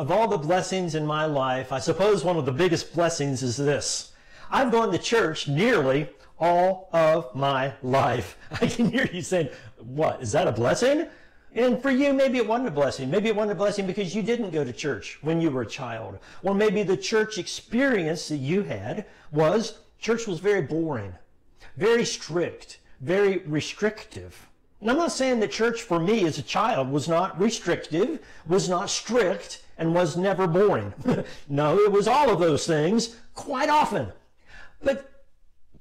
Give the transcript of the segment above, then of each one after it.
of all the blessings in my life, I suppose one of the biggest blessings is this. I've gone to church nearly all of my life. I can hear you saying, what, is that a blessing? And for you, maybe it wasn't a blessing. Maybe it wasn't a blessing because you didn't go to church when you were a child. Or maybe the church experience that you had was church was very boring, very strict, very restrictive. And I'm not saying that church for me as a child was not restrictive, was not strict, and was never boring. no, it was all of those things quite often. But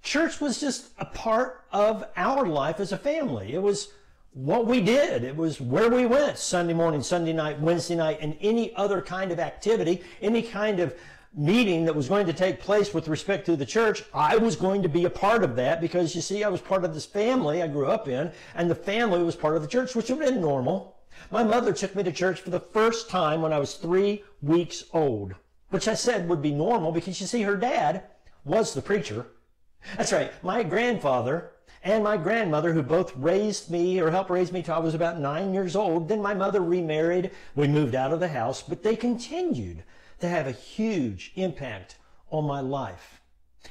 church was just a part of our life as a family. It was what we did. It was where we went Sunday morning, Sunday night, Wednesday night, and any other kind of activity, any kind of meeting that was going to take place with respect to the church, I was going to be a part of that because you see, I was part of this family I grew up in, and the family was part of the church, which would have been normal. My mother took me to church for the first time when I was three weeks old, which I said would be normal because you see, her dad was the preacher. That's right. My grandfather and my grandmother, who both raised me or helped raise me till I was about nine years old. Then my mother remarried. We moved out of the house, but they continued to have a huge impact on my life.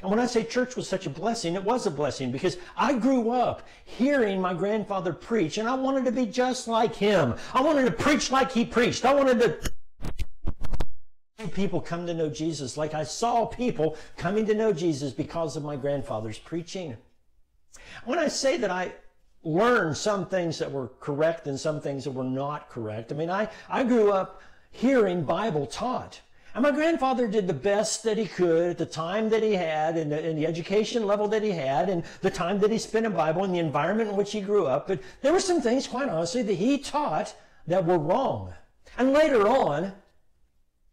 And when I say church was such a blessing, it was a blessing because I grew up hearing my grandfather preach and I wanted to be just like him. I wanted to preach like he preached. I wanted to people come to know Jesus like I saw people coming to know Jesus because of my grandfather's preaching. When I say that I learned some things that were correct and some things that were not correct, I mean, I, I grew up hearing Bible taught. And my grandfather did the best that he could at the time that he had and the, and the, education level that he had and the time that he spent in Bible and the environment in which he grew up. But there were some things, quite honestly, that he taught that were wrong. And later on,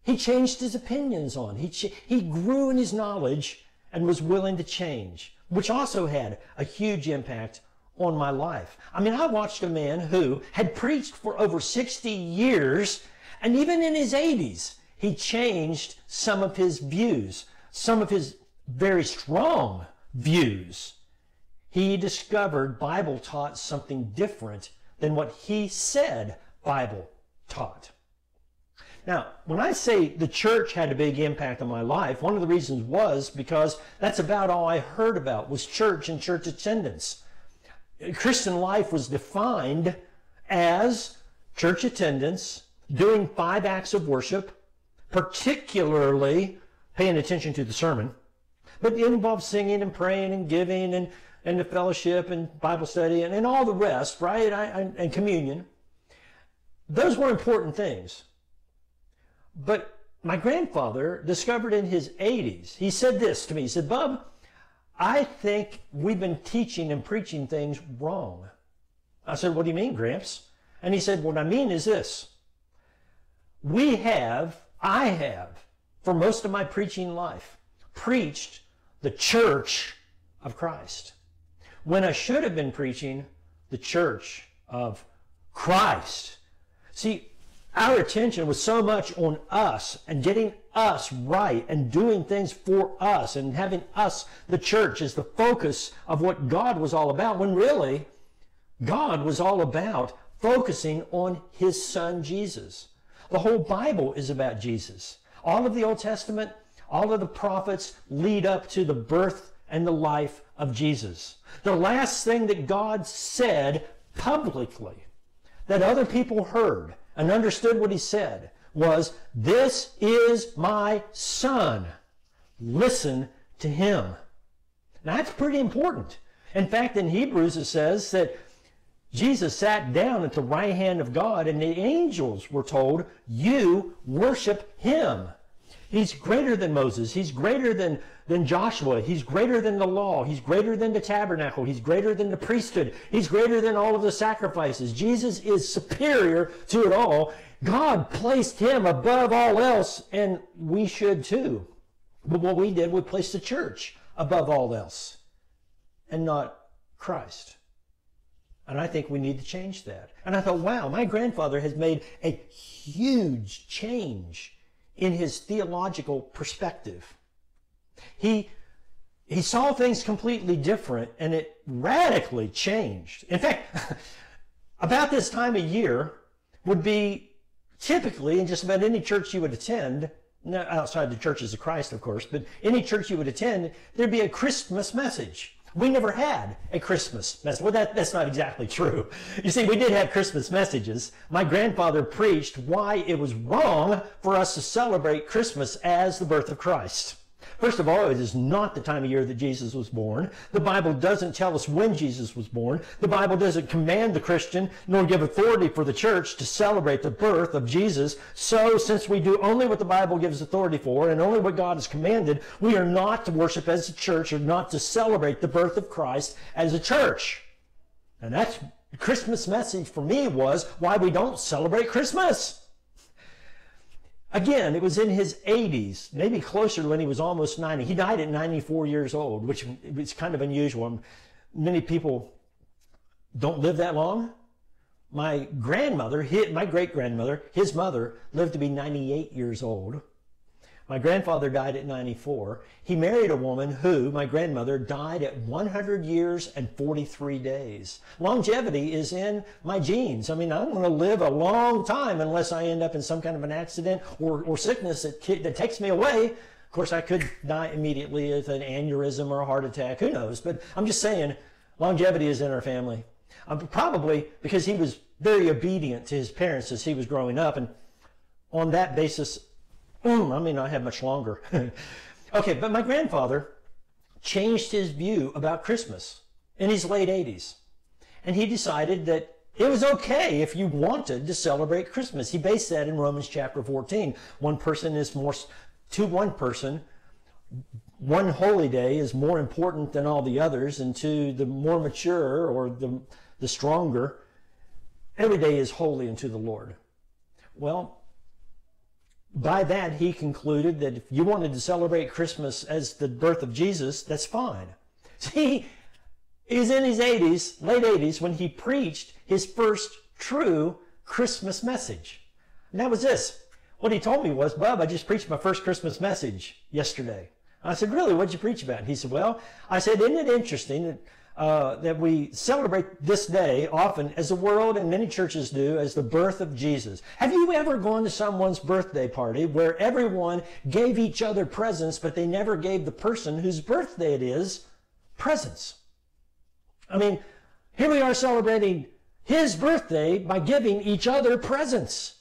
he changed his opinions on. He, he grew in his knowledge and was willing to change which also had a huge impact on my life. I mean, I watched a man who had preached for over 60 years, and even in his 80s, he changed some of his views, some of his very strong views. He discovered Bible taught something different than what he said Bible taught. Now, when I say the church had a big impact on my life, one of the reasons was because that's about all I heard about was church and church attendance. Christian life was defined as church attendance, doing five acts of worship, particularly paying attention to the sermon, but it involved singing and praying and giving and, and the fellowship and Bible study and, and all the rest, right? I, I, and communion. Those were important things. But my grandfather discovered in his 80s, he said this to me. He said, Bub, I think we've been teaching and preaching things wrong. I said, What do you mean, Gramps? And he said, What I mean is this. We have, I have, for most of my preaching life, preached the church of Christ. When I should have been preaching the church of Christ. See, our attention was so much on us and getting us right and doing things for us and having us, the church, as the focus of what God was all about, when really God was all about focusing on his son Jesus. The whole Bible is about Jesus. All of the Old Testament, all of the prophets lead up to the birth and the life of Jesus. The last thing that God said publicly that other people heard and understood what he said was, This is my son. Listen to him. Now, that's pretty important. In fact, in Hebrews, it says that Jesus sat down at the right hand of God, and the angels were told, You worship him. He's greater than Moses. He's greater than, than Joshua. He's greater than the law. He's greater than the tabernacle. He's greater than the priesthood. He's greater than all of the sacrifices. Jesus is superior to it all. God placed him above all else, and we should too. But what we did, we placed the church above all else and not Christ. And I think we need to change that. And I thought, wow, my grandfather has made a huge change in his theological perspective. He, he saw things completely different and it radically changed. In fact, about this time of year would be typically in just about any church you would attend, outside the churches of Christ, of course, but any church you would attend, there'd be a Christmas message. We never had a Christmas message. Well, that, that's not exactly true. You see, we did have Christmas messages. My grandfather preached why it was wrong for us to celebrate Christmas as the birth of Christ. First of all, it is not the time of year that Jesus was born. The Bible doesn't tell us when Jesus was born. The Bible doesn't command the Christian nor give authority for the church to celebrate the birth of Jesus. So, since we do only what the Bible gives authority for and only what God has commanded, we are not to worship as a church or not to celebrate the birth of Christ as a church. And that's Christmas message for me was why we don't celebrate Christmas. Again, it was in his 80s, maybe closer to when he was almost 90. He died at 94 years old, which is kind of unusual. Many people don't live that long. My grandmother, my great grandmother, his mother, lived to be 98 years old. My grandfather died at 94. He married a woman who, my grandmother, died at 100 years and 43 days. Longevity is in my genes. I mean, I'm going to live a long time unless I end up in some kind of an accident or, or sickness that, that takes me away. Of course, I could die immediately with an aneurysm or a heart attack. Who knows? But I'm just saying, longevity is in our family. Um, probably because he was very obedient to his parents as he was growing up. And on that basis, Mm, I may not have much longer. okay, but my grandfather changed his view about Christmas in his late 80s. And he decided that it was okay if you wanted to celebrate Christmas. He based that in Romans chapter 14. One person is more, to one person, one holy day is more important than all the others, and to the more mature or the, the stronger, every day is holy unto the Lord. Well, by that, he concluded that if you wanted to celebrate Christmas as the birth of Jesus, that's fine. See, he's in his 80s, late 80s, when he preached his first true Christmas message. And that was this. What he told me was, Bub, I just preached my first Christmas message yesterday. I said, really, what'd you preach about? And he said, well, I said, isn't it interesting that uh, that we celebrate this day often, as the world and many churches do, as the birth of Jesus. Have you ever gone to someone's birthday party where everyone gave each other presents, but they never gave the person whose birthday it is presents? I mean, here we are celebrating his birthday by giving each other presents.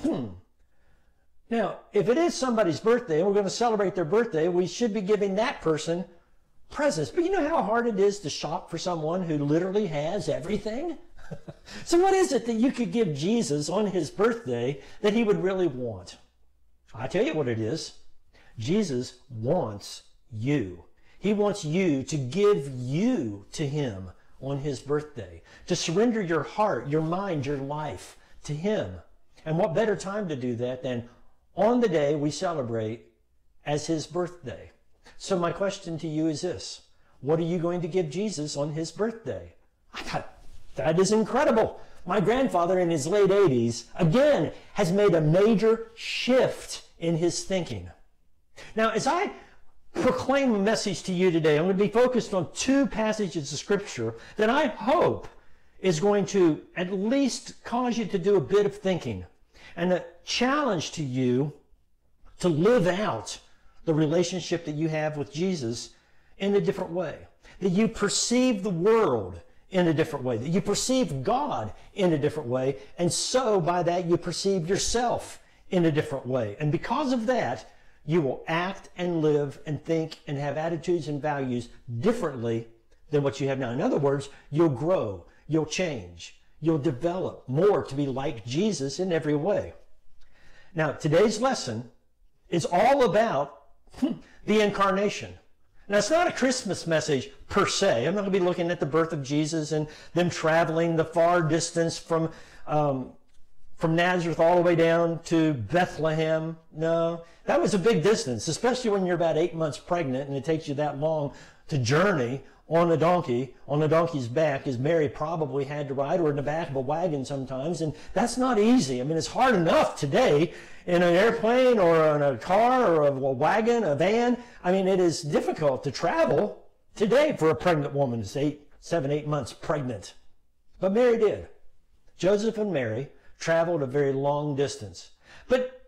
Hmm. Now, if it is somebody's birthday and we're going to celebrate their birthday, we should be giving that person presents. But you know how hard it is to shop for someone who literally has everything? so what is it that you could give Jesus on his birthday that he would really want? I tell you what it is. Jesus wants you. He wants you to give you to him on his birthday, to surrender your heart, your mind, your life to him. And what better time to do that than on the day we celebrate as his birthday? So my question to you is this. What are you going to give Jesus on his birthday? I thought, that is incredible. My grandfather in his late 80s, again, has made a major shift in his thinking. Now, as I proclaim a message to you today, I'm going to be focused on two passages of Scripture that I hope is going to at least cause you to do a bit of thinking and a challenge to you to live out the relationship that you have with Jesus in a different way. That you perceive the world in a different way. That you perceive God in a different way. And so by that you perceive yourself in a different way. And because of that, you will act and live and think and have attitudes and values differently than what you have now. In other words, you'll grow, you'll change, you'll develop more to be like Jesus in every way. Now, today's lesson is all about the incarnation. Now, it's not a Christmas message per se. I'm not going to be looking at the birth of Jesus and them traveling the far distance from, um, from Nazareth all the way down to Bethlehem. No, that was a big distance, especially when you're about eight months pregnant and it takes you that long to journey on a donkey, on a donkey's back, as Mary probably had to ride, or in the back of a wagon sometimes. And that's not easy. I mean, it's hard enough today in an airplane or in a car or a wagon, a van. I mean, it is difficult to travel today for a pregnant woman who's eight, seven, eight months pregnant. But Mary did. Joseph and Mary traveled a very long distance. But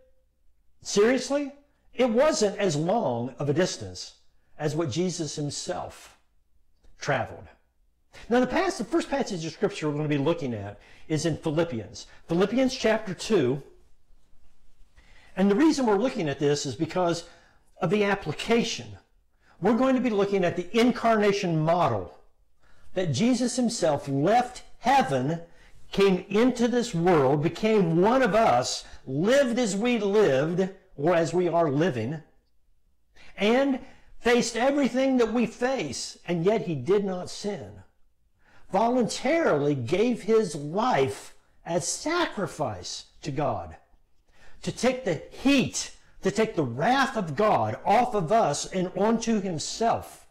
seriously, it wasn't as long of a distance as what Jesus himself traveled. Now, the, past, the first passage of scripture we're going to be looking at is in Philippians. Philippians chapter 2. And the reason we're looking at this is because of the application. We're going to be looking at the incarnation model that Jesus himself left heaven, came into this world, became one of us, lived as we lived, or as we are living, and faced everything that we face, and yet he did not sin. Voluntarily gave his life as sacrifice to God to take the heat, to take the wrath of God off of us and onto himself,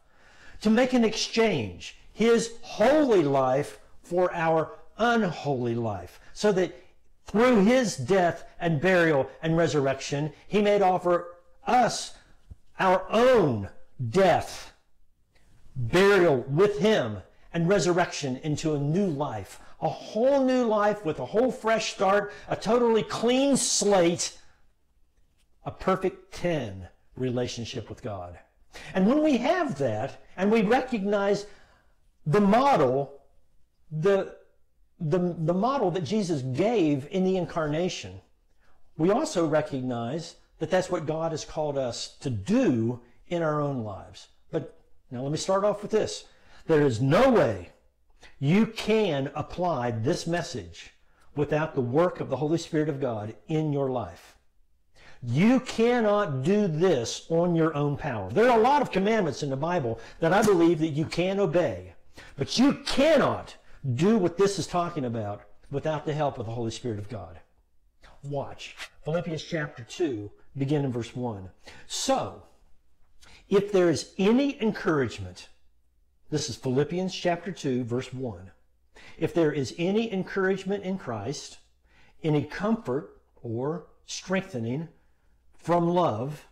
to make an exchange, his holy life for our unholy life, so that through his death and burial and resurrection, he may offer us our own death, burial with him, and resurrection into a new life. A whole new life with a whole fresh start, a totally clean slate, a perfect 10 relationship with God. And when we have that, and we recognize the model, the the, the model that Jesus gave in the incarnation, we also recognize that that's what God has called us to do in our own lives. But now let me start off with this. There is no way you can apply this message without the work of the Holy Spirit of God in your life. You cannot do this on your own power. There are a lot of commandments in the Bible that I believe that you can obey, but you cannot do what this is talking about without the help of the Holy Spirit of God. Watch. Philippians chapter 2, begin in verse 1. So, if there is any encouragement, this is Philippians chapter 2, verse 1. If there is any encouragement in Christ, any comfort or strengthening from love,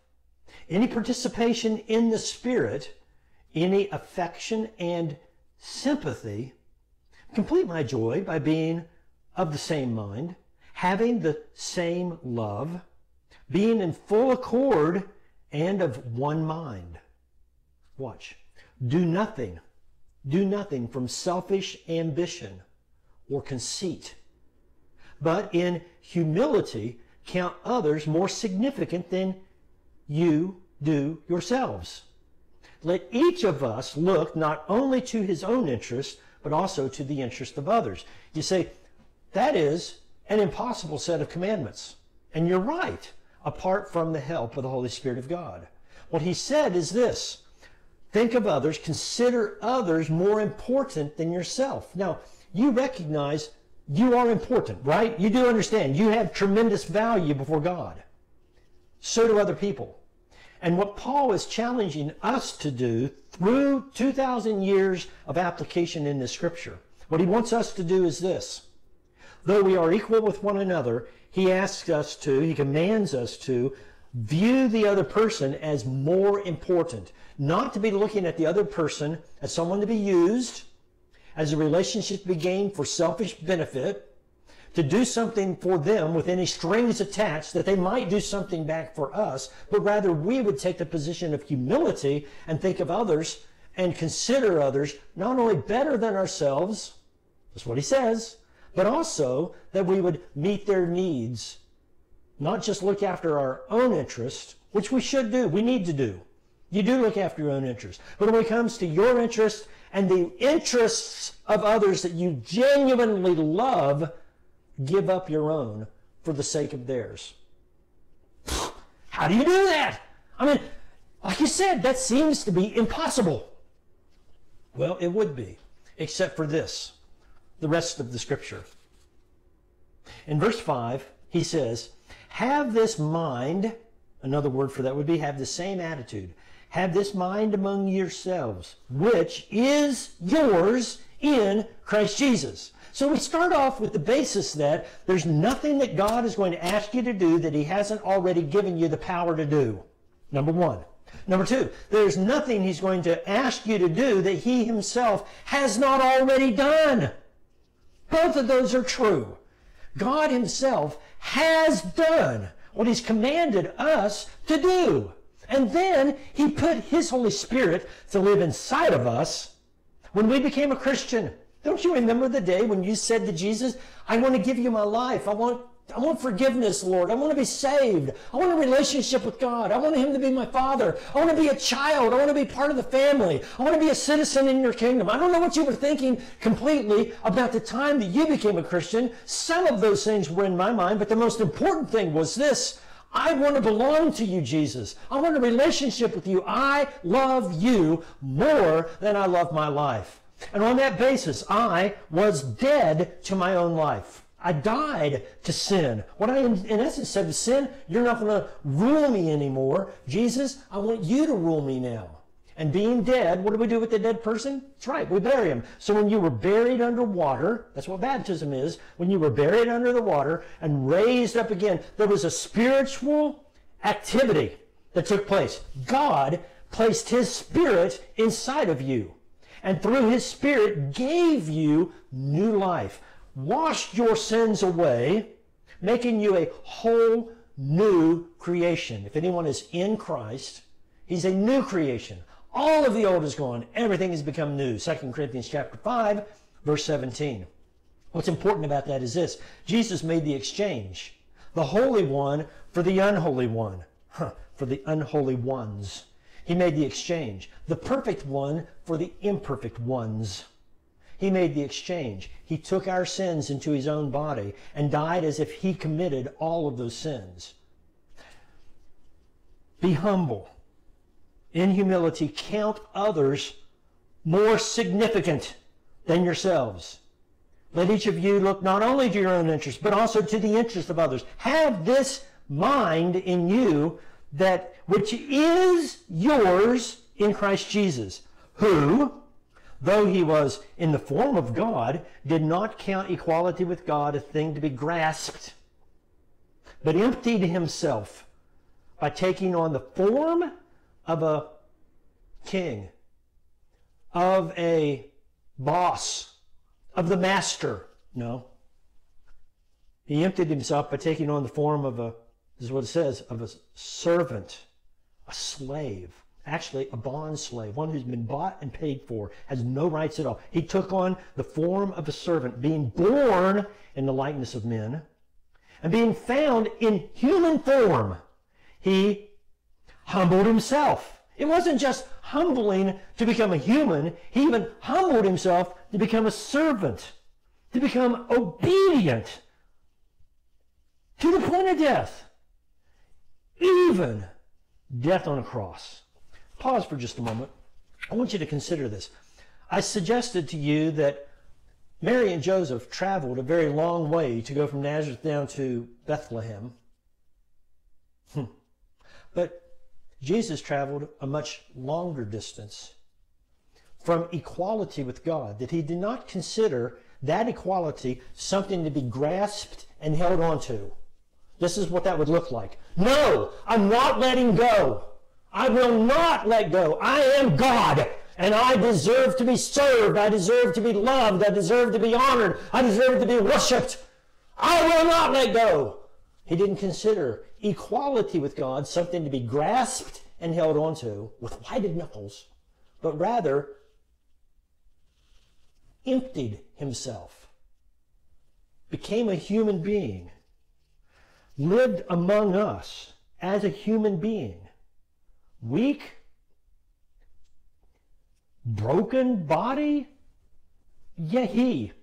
any participation in the Spirit, any affection and sympathy, Complete my joy by being of the same mind, having the same love, being in full accord and of one mind. Watch. Do nothing, do nothing from selfish ambition or conceit, but in humility count others more significant than you do yourselves. Let each of us look not only to his own interest, but also to the interest of others. You say, that is an impossible set of commandments. And you're right, apart from the help of the Holy Spirit of God. What he said is this think of others, consider others more important than yourself. Now, you recognize you are important, right? You do understand you have tremendous value before God. So do other people. And what Paul is challenging us to do through 2,000 years of application in the scripture, what he wants us to do is this. Though we are equal with one another, he asks us to, he commands us to view the other person as more important. Not to be looking at the other person as someone to be used, as a relationship to be gained for selfish benefit, to do something for them with any strings attached that they might do something back for us, but rather we would take the position of humility and think of others and consider others not only better than ourselves, that's what he says, but also that we would meet their needs, not just look after our own interest, which we should do, we need to do. You do look after your own interest. But when it comes to your interest and the interests of others that you genuinely love, give up your own for the sake of theirs. How do you do that? I mean, like you said, that seems to be impossible. Well, it would be, except for this the rest of the scripture. In verse 5, he says, Have this mind, another word for that would be have the same attitude. Have this mind among yourselves, which is yours in Christ Jesus. So we start off with the basis that there's nothing that God is going to ask you to do that he hasn't already given you the power to do. Number one. Number two, there's nothing he's going to ask you to do that he himself has not already done. Both of those are true. God himself has done what he's commanded us to do. And then he put his Holy Spirit to live inside of us when we became a Christian. Don't you remember the day when you said to Jesus, I want to give you my life. I want I want forgiveness, Lord. I want to be saved. I want a relationship with God. I want Him to be my Father. I want to be a child. I want to be part of the family. I want to be a citizen in your kingdom. I don't know what you were thinking completely about the time that you became a Christian. Some of those things were in my mind, but the most important thing was this. I want to belong to you, Jesus. I want a relationship with you. I love you more than I love my life. And on that basis, I was dead to my own life. I died to sin. What I, in, in essence, said to sin, you're not going to rule me anymore. Jesus, I want you to rule me now. And being dead, what do we do with the dead person? That's right, we bury him. So when you were buried under water, that's what baptism is, when you were buried under the water and raised up again, there was a spiritual activity that took place. God placed his spirit inside of you. And through his spirit gave you new life washed your sins away, making you a whole new creation. If anyone is in Christ, he's a new creation. All of the old is gone. Everything has become new. 2 Corinthians chapter 5, verse 17. What's important about that is this. Jesus made the exchange. The Holy One for the unholy one. Huh, for the unholy ones. He made the exchange. The perfect one for the imperfect ones. He made the exchange. He took our sins into his own body and died as if he committed all of those sins. Be humble. In humility, count others more significant than yourselves. Let each of you look not only to your own interest, but also to the interest of others. Have this mind in you that which is yours in Christ Jesus, who, though he was in the form of God, did not count equality with God a thing to be grasped, but emptied himself by taking on the form of a king, of a boss, of the master. No. He emptied himself by taking on the form of a, this is what it says, of a servant, a slave actually a bond slave, one who's been bought and paid for, has no rights at all. He took on the form of a servant, being born in the likeness of men, and being found in human form, he humbled himself. It wasn't just humbling to become a human, he even humbled himself to become a servant, to become obedient to the point of death, even death on a cross pause for just a moment. I want you to consider this. I suggested to you that Mary and Joseph traveled a very long way to go from Nazareth down to Bethlehem. Hmm. But Jesus traveled a much longer distance from equality with God, that he did not consider that equality something to be grasped and held onto. This is what that would look like. No, I'm not letting go. I will not let go. I am God, and I deserve to be served. I deserve to be loved. I deserve to be honored. I deserve to be worshiped. I will not let go. He didn't consider equality with God something to be grasped and held onto with whited knuckles, but rather emptied himself, became a human being, lived among us as a human being weak, broken body. Yeah, he.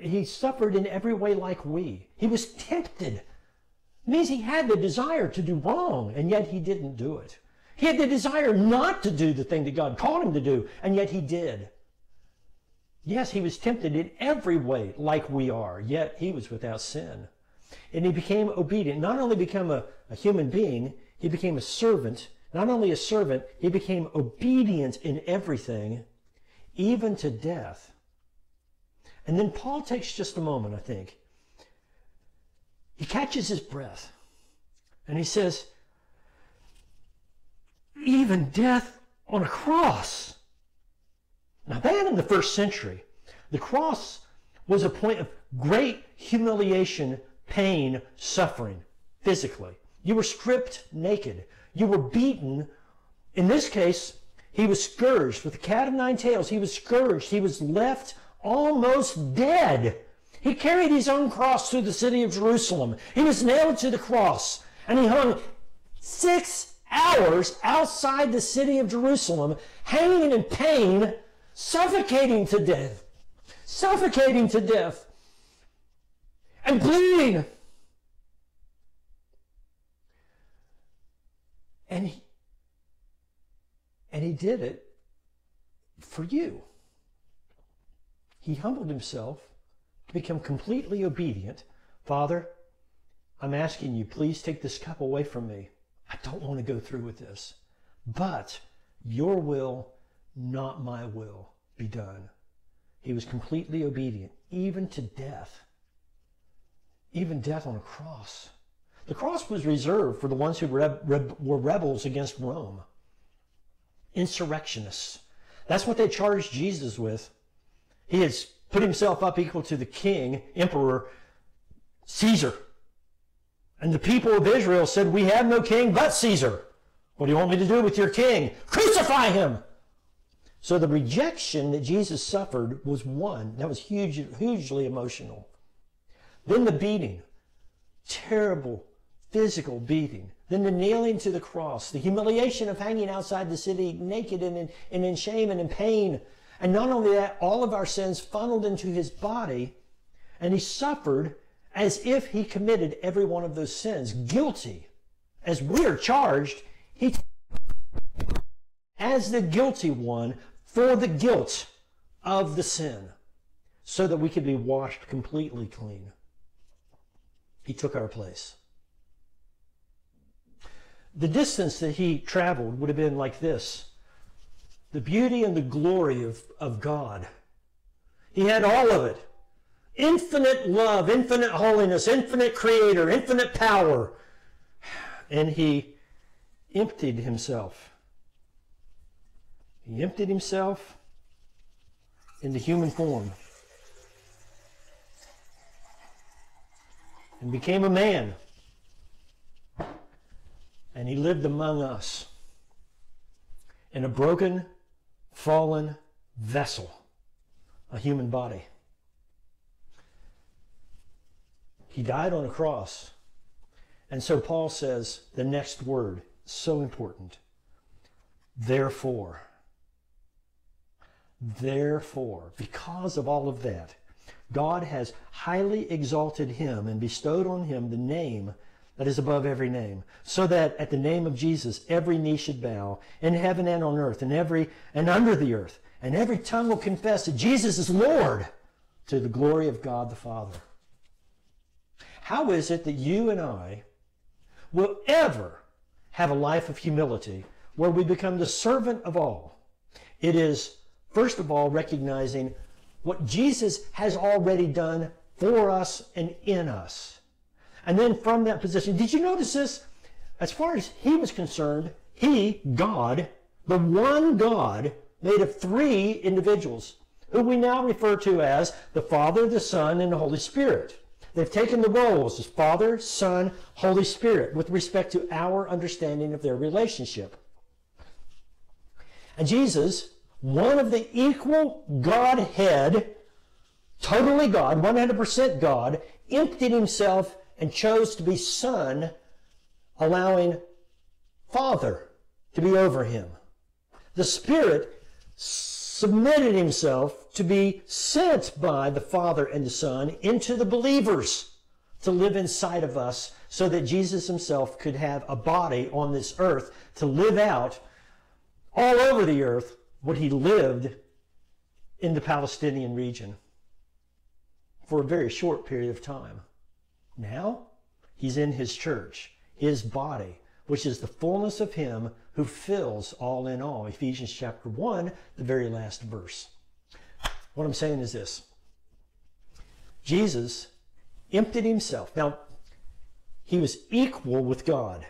He suffered in every way like we. He was tempted. It means he had the desire to do wrong, and yet he didn't do it. He had the desire not to do the thing that God called him to do, and yet he did. Yes, he was tempted in every way like we are, yet he was without sin. And he became obedient, not only become a, a human being, he became a servant. Not only a servant, he became obedient in everything, even to death. And then Paul takes just a moment, I think. He catches his breath and he says, even death on a cross. Now, that in the first century, the cross was a point of great humiliation, pain, suffering, physically. You were stripped naked. You were beaten. In this case, he was scourged with a cat of nine tails. He was scourged. He was left almost dead. He carried his own cross through the city of Jerusalem. He was nailed to the cross and he hung six hours outside the city of Jerusalem, hanging in pain, suffocating to death, suffocating to death, and bleeding. And he, and he did it for you. He humbled himself to become completely obedient. Father, I'm asking you, please take this cup away from me. I don't want to go through with this. But your will, not my will, be done. He was completely obedient, even to death. Even death on a cross. The cross was reserved for the ones who were rebels against Rome, insurrectionists. That's what they charged Jesus with. He had put himself up equal to the king, emperor, Caesar. And the people of Israel said, We have no king but Caesar. What do you want me to do with your king? Crucify him! So the rejection that Jesus suffered was one. That was huge, hugely emotional. Then the beating. Terrible physical beating. Then the nailing to the cross. The humiliation of hanging outside the city naked and in, and in shame and in pain. And not only that, all of our sins funneled into his body. And he suffered as if he committed every one of those sins, guilty. As we are charged, he as the guilty one for the guilt of the sin, so that we could be washed completely clean. He took our place. The distance that he traveled would have been like this the beauty and the glory of, of God. He had all of it infinite love, infinite holiness, infinite creator, infinite power. And he emptied himself. He emptied himself into human form and became a man. And he lived among us in a broken, fallen vessel, a human body. He died on a cross. And so Paul says the next word, so important. Therefore. Therefore, because of all of that, God has highly exalted him and bestowed on him the name that is above every name, so that at the name of Jesus every knee should bow in heaven and on earth and every and under the earth, and every tongue will confess that Jesus is Lord to the glory of God the Father. How is it that you and I will ever have a life of humility where we become the servant of all? It is, first of all, recognizing what Jesus has already done for us and in us. And then from that position, did you notice this? As far as he was concerned, he, God, the one God, made of three individuals, who we now refer to as the Father, the Son, and the Holy Spirit. They've taken the roles as Father, Son, Holy Spirit with respect to our understanding of their relationship. And Jesus, one of the equal Godhead, totally God, 100% God, emptied himself and chose to be Son, allowing Father to be over him. The Spirit submitted himself to be sent by the Father and the Son into the believers to live inside of us so that Jesus himself could have a body on this earth to live out all over the earth what he lived in the Palestinian region for a very short period of time. Now, he's in his church, his body, which is the fullness of him who fills all in all. Ephesians chapter 1, the very last verse. What I'm saying is this Jesus emptied himself. Now, he was equal with God,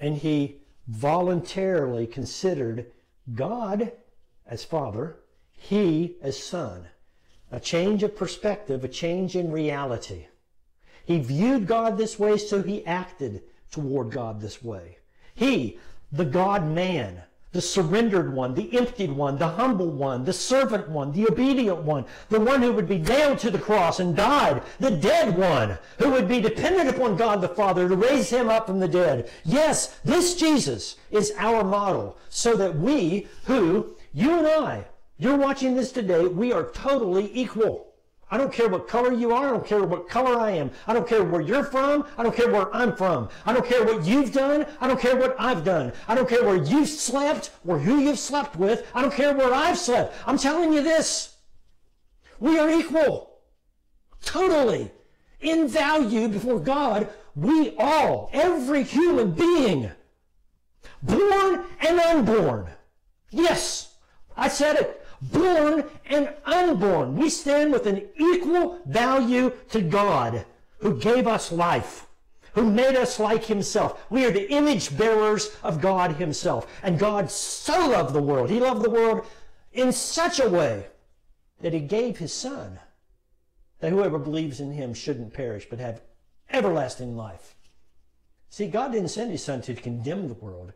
and he voluntarily considered God as Father, he as Son. a change of perspective, a change in reality. He viewed God this way, so he acted toward God this way. He, the God man, the surrendered one, the emptied one, the humble one, the servant one, the obedient one, the one who would be nailed to the cross and died, the dead one, who would be dependent upon God the Father to raise him up from the dead. Yes, this Jesus is our model, so that we, who, you and I, you're watching this today, we are totally equal. I don't care what color you are. I don't care what color I am. I don't care where you're from. I don't care where I'm from. I don't care what you've done. I don't care what I've done. I don't care where you've slept or who you've slept with. I don't care where I've slept. I'm telling you this. We are equal. Totally. In value before God, we all, every human being, born and unborn. Yes, I said it born and unborn. We stand with an equal value to God who gave us life, who made us like himself. We are the image bearers of God himself. And God so loved the world. He loved the world in such a way that he gave his son that whoever believes in him shouldn't perish but have everlasting life. See, God didn't send his son to condemn the world.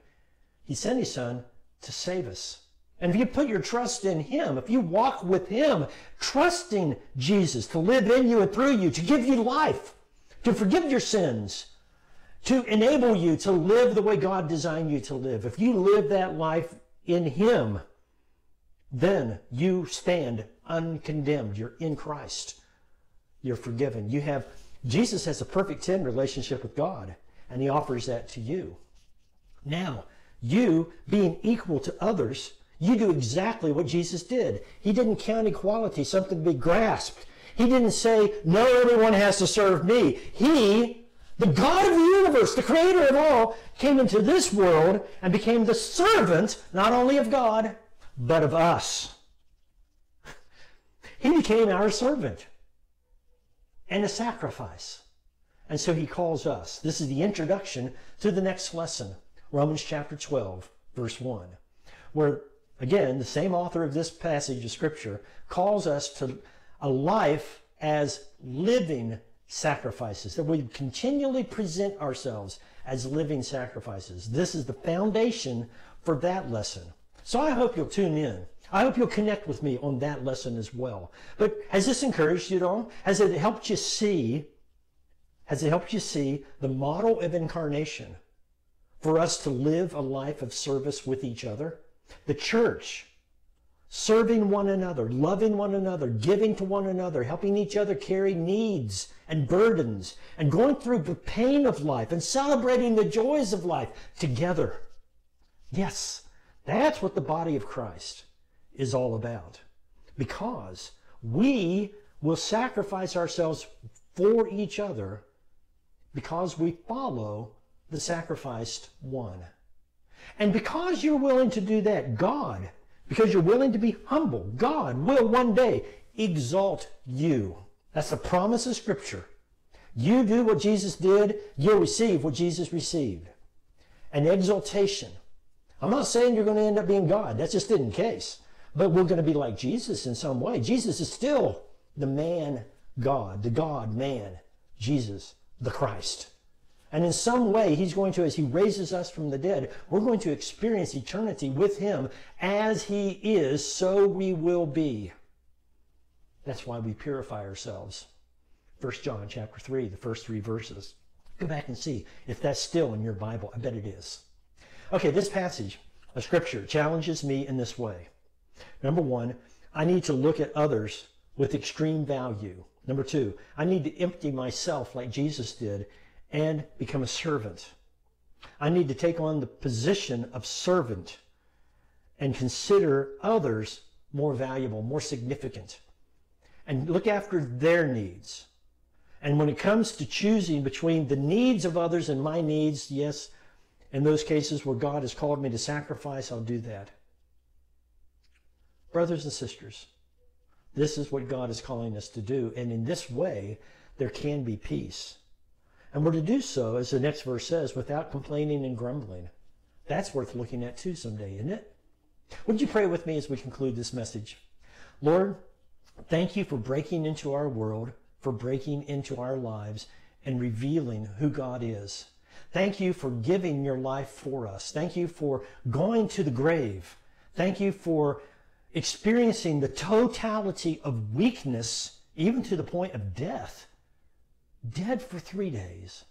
He sent his son to save us. And if you put your trust in Him, if you walk with Him, trusting Jesus to live in you and through you, to give you life, to forgive your sins, to enable you to live the way God designed you to live, if you live that life in Him, then you stand uncondemned. You're in Christ. You're forgiven. You have, Jesus has a perfect 10 relationship with God, and He offers that to you. Now, you being equal to others, you do exactly what Jesus did. He didn't count equality something to be grasped. He didn't say, no, everyone has to serve me. He, the God of the universe, the creator of all, came into this world and became the servant, not only of God, but of us. He became our servant and a sacrifice. And so he calls us. This is the introduction to the next lesson, Romans chapter 12, verse 1, where again, the same author of this passage of Scripture calls us to a life as living sacrifices, that we continually present ourselves as living sacrifices. This is the foundation for that lesson. So I hope you'll tune in. I hope you'll connect with me on that lesson as well. But has this encouraged you at all? Has it helped you see? Has it helped you see the model of incarnation for us to live a life of service with each other? The church, serving one another, loving one another, giving to one another, helping each other carry needs and burdens, and going through the pain of life and celebrating the joys of life together. Yes, that's what the body of Christ is all about. Because we will sacrifice ourselves for each other because we follow the sacrificed one. And because you're willing to do that, God, because you're willing to be humble, God will one day exalt you. That's the promise of Scripture. You do what Jesus did, you'll receive what Jesus received. An exaltation. I'm not saying you're going to end up being God. That's just in case. But we're going to be like Jesus in some way. Jesus is still the man God, the God man, Jesus, the Christ. And in some way, he's going to, as he raises us from the dead, we're going to experience eternity with him as he is, so we will be. That's why we purify ourselves. 1 John chapter 3, the first three verses. Go back and see if that's still in your Bible. I bet it is. Okay, this passage of Scripture challenges me in this way. Number one, I need to look at others with extreme value. Number two, I need to empty myself like Jesus did and become a servant. I need to take on the position of servant and consider others more valuable, more significant, and look after their needs. And when it comes to choosing between the needs of others and my needs, yes, in those cases where God has called me to sacrifice, I'll do that. Brothers and sisters, this is what God is calling us to do. And in this way, there can be peace. And we're to do so, as the next verse says, without complaining and grumbling. That's worth looking at too someday, isn't it? Would you pray with me as we conclude this message? Lord, Thank you for breaking into our world, for breaking into our lives and revealing who God is. Thank you for giving your life for us. Thank you for going to the grave. Thank you for experiencing the totality of weakness, even to the point of death. Dead for three days,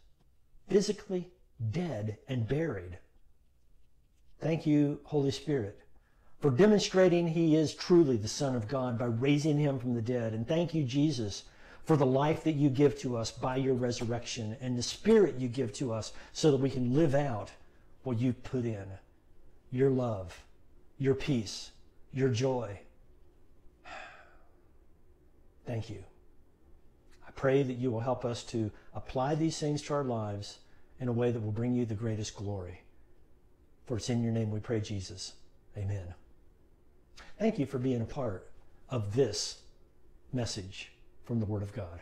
physically dead and buried. Thank you, Holy Spirit, for demonstrating he is truly the Son of God by raising him from the dead. And thank you, Jesus, for the life that you give to us by your resurrection and the Spirit you give to us so that we can live out what you've put in your love, your peace, your joy. Thank you. Pray that you will help us to apply these things to our lives in a way that will bring you the greatest glory. For it's in your name we pray, Jesus. Amen. Thank you for being a part of this message from the Word of God.